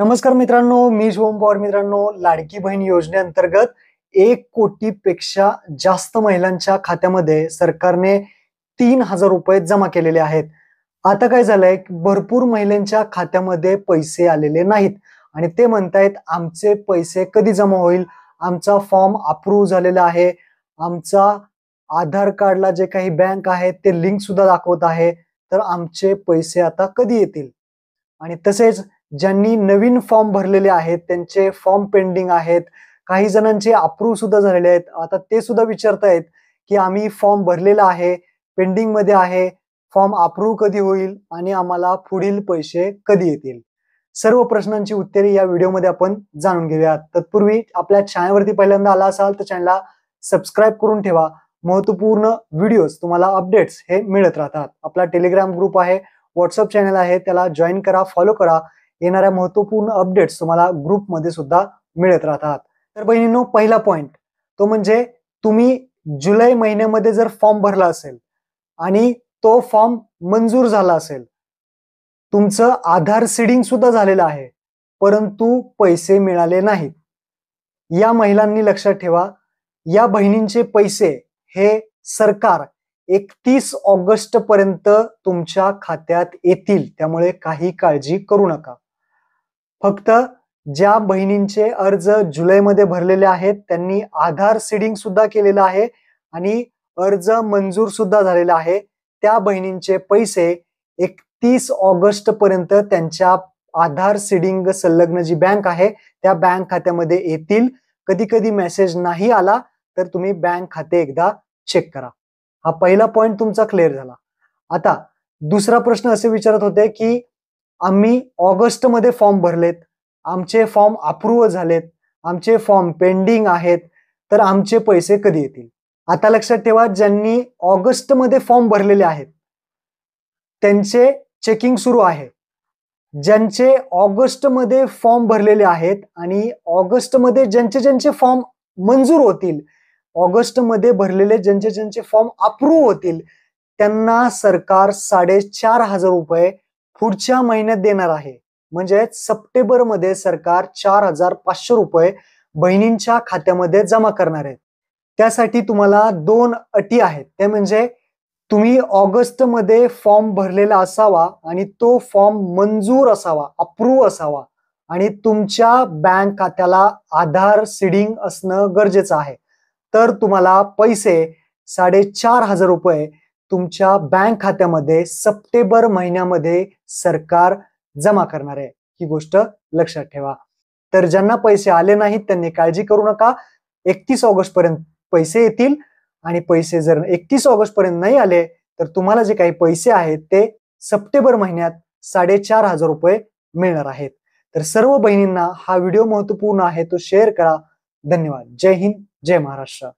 नमस्कार मित्रांनो मी शुभम पवार मित्रांनो. लाडकी बहीण योजनेअंतर्गत एक कोटीपेक्षा जास्त महिलांच्या खात्यामध्ये सरकारने तीन हजार रुपये जमा केलेले आहेत. आता काय झालंय भरपूर महिलांच्या खात्यामध्ये पैसे आलेले नाहीत. आणि ते म्हणतायत आमचे पैसे कधी जमा होईल? आमचा फॉर्म अप्रूव्ह झालेला आहे. आमचा आधार कार्डला जे काही बँक आहे ते लिंक सुद्धा दाखवत आहे. तर आमचे पैसे आता कधी येतील? आणि तसेच ज्यांनी नवीन फॉर्म भरलेले आहेत त्यांचे फॉर्म पेंडिंग आहेत काही जणांचे अप्रूव्ह सुद्धा झालेले आहेत. आता ते सुद्धा विचारतायत की आम्ही फॉर्म भरलेला आहे पेंडिंगमध्ये आहे फॉर्म अप्रूव्ह कधी होईल आणि आम्हाला पुढील पैसे कधी येतील? सर्व प्रश्नांची उत्तरे या व्हिडिओमध्ये आपण जाणून घेऊयात. तत्पूर्वी आपल्या चॅनलवरती पहिल्यांदा आला असाल तर चॅनलला सबस्क्राईब करून ठेवा. महत्त्वपूर्ण व्हिडिओज तुम्हाला अपडेट्स हे मिळत राहतात. आपला टेलिग्राम ग्रुप आहे व्हॉट्सअप चॅनल आहे त्याला जॉईन करा फॉलो करा. येणाऱ्या महत्त्वपूर्ण अपडेट्स तुम्हाला ग्रुपमध्ये सुद्धा मिळत राहतात. तर बहिणींनो पहिला पॉइंट तो म्हणजे तुम्ही जुलै महिन्यामध्ये जर फॉर्म भरला असेल आणि तो फॉर्म मंजूर झाला असेल तुमचं आधार सीडिंग सुद्धा झालेलं आहे परंतु पैसे मिळाले नाहीत. या महिलांनी लक्षात ठेवा या बहिणींचे पैसे हे सरकार एकतीस ऑगस्ट पर्यंत तुमच्या खात्यात येतील त्यामुळे काही काळजी करू नका. फक्त ज्या बहिणींचे अर्ज जुलैमध्ये भरलेले आहेत त्यांनी आधार सीडिंग सुद्धा केलेलं आहे आणि अर्ज मंजूर सुद्धा झालेला आहे. त्या बहिणींचे पैसे एकतीस ऑगस्ट पर्यंत त्यांच्या आधार सीडिंग संलग्न जी बँक आहे त्या बँक खात्यामध्ये येतील. कधी कधी मेसेज नाही आला तर तुम्ही बँक खाते एकदा चेक करा. हा पहिला पॉइंट तुमचा क्लिअर झाला. आता दुसरा प्रश्न असे विचारत होते की आम्ही ऑगस्टमध्ये फॉर्म भरलेत. आमचे फॉर्म अप्रूव्ह झालेत. आमचे फॉर्म पेंडिंग आहेत. तर आमचे पैसे कधी येतील? आता लक्षात ठेवा ज्यांनी ऑगस्टमध्ये फॉर्म भरलेले आहेत त्यांचे चेकिंग सुरू आहे. ज्यांचे ऑगस्टमध्ये फॉर्म भरलेले आहेत आणि ऑगस्टमध्ये ज्यांचे ज्यांचे फॉर्म मंजूर होतील ऑगस्टमध्ये भरलेले ज्यांचे ज्यांचे फॉर्म अप्रूव्ह होतील त्यांना सरकार साडेचार हजार रुपये पुढच्या महिन्यात देणार आहे. म्हणजे सप्टेंबरमध्ये सरकार चार हजार पाचशे रुपये बहिणींच्या खात्यामध्ये जमा करणार आहेत त्यासाठी तुम्हाला दोन अटी आहेत. ते म्हणजे तुम्ही ऑगस्टमध्ये फॉर्म भरलेला असावा आणि तो फॉर्म मंजूर असावा अप्रूव्ह असावा आणि तुमच्या बँक खात्याला आधार सिडिंग असणं गरजेचं आहे. तर तुम्हाला पैसे साडेचार हजार रुपये तुमच्या बँक खात्यामध्ये सप्टेंबर महिन्यामध्ये सरकार जमा करणार आहे. ही गोष्ट लक्षात ठेवा. तर ज्यांना पैसे आले नाहीत त्यांनी काळजी करू नका. एकतीस ऑगस्ट पर्यंत पैसे येतील आणि पैसे जर एकतीस ऑगस्ट पर्यंत नाही आले तर तुम्हाला जे काही पैसे आहेत ते सप्टेंबर महिन्यात साडेचार हजार रुपये मिळणार आहेत. तर सर्व बहिणींना हा व्हिडिओ महत्त्वपूर्ण आहे तो शेअर करा. धन्यवाद. जय हिंद जय महाराष्ट्र.